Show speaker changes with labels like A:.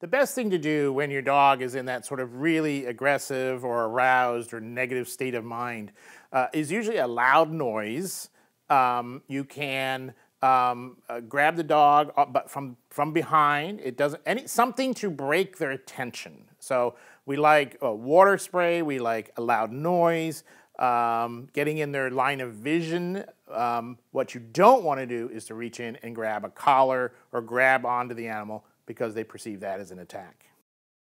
A: The best thing to do when your dog is in that sort of really aggressive or aroused or negative state of mind uh, is usually a loud noise. Um, you can um, uh, grab the dog, uh, but from from behind. It doesn't any something to break their attention. So we like water spray. We like a loud noise. Um, getting in their line of vision. Um, what you don't want to do is to reach in and grab a collar or grab onto the animal because they perceive that as an attack.